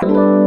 thank you